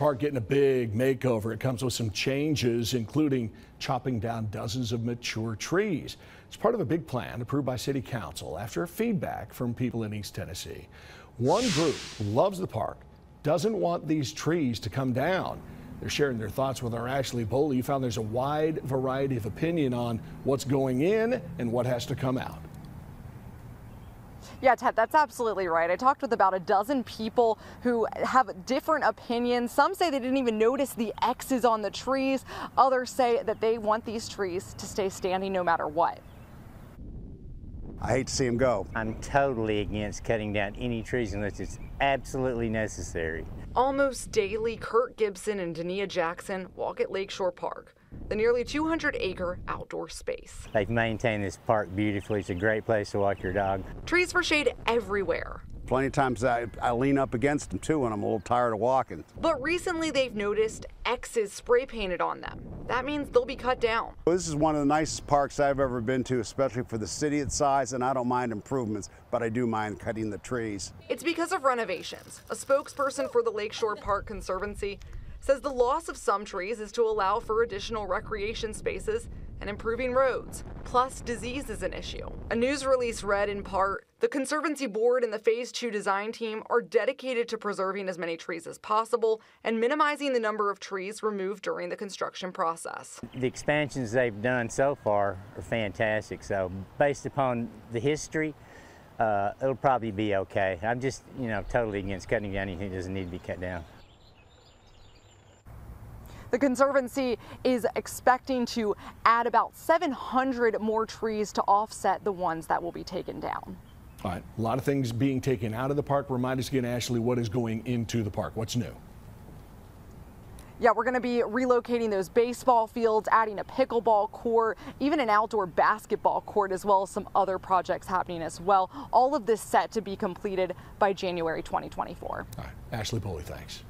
park getting a big makeover. It comes with some changes, including chopping down dozens of mature trees. It's part of a big plan approved by City Council after feedback from people in East Tennessee. One group loves the park, doesn't want these trees to come down. They're sharing their thoughts with our Ashley Boley. You found there's a wide variety of opinion on what's going in and what has to come out. Yeah, Ted, that's absolutely right. I talked with about a dozen people who have different opinions. Some say they didn't even notice the X's on the trees. Others say that they want these trees to stay standing no matter what. I hate to see them go. I'm totally against cutting down any trees unless it's absolutely necessary. Almost daily, Kurt Gibson and Dania Jackson walk at Lakeshore Park, the nearly 200 acre outdoor space. They've maintained this park beautifully. It's a great place to walk your dog. Trees for shade everywhere. Plenty of times I, I lean up against them too when I'm a little tired of walking. But recently they've noticed X's spray painted on them. That means they'll be cut down. This is one of the nicest parks I've ever been to, especially for the city its size, and I don't mind improvements, but I do mind cutting the trees. It's because of renovations. A spokesperson for the Lakeshore Park Conservancy says the loss of some trees is to allow for additional recreation spaces and improving roads. Plus, disease is an issue. A news release read in part The Conservancy Board and the Phase 2 design team are dedicated to preserving as many trees as possible and minimizing the number of trees removed during the construction process. The expansions they've done so far are fantastic. So, based upon the history, uh, it'll probably be okay. I'm just, you know, totally against cutting down anything that doesn't need to be cut down. The Conservancy is expecting to add about 700 more trees to offset the ones that will be taken down. All right, a lot of things being taken out of the park. Remind us again, Ashley, what is going into the park? What's new? Yeah, we're going to be relocating those baseball fields, adding a pickleball court, even an outdoor basketball court, as well as some other projects happening as well. All of this set to be completed by January 2024. All right, Ashley Boley, thanks.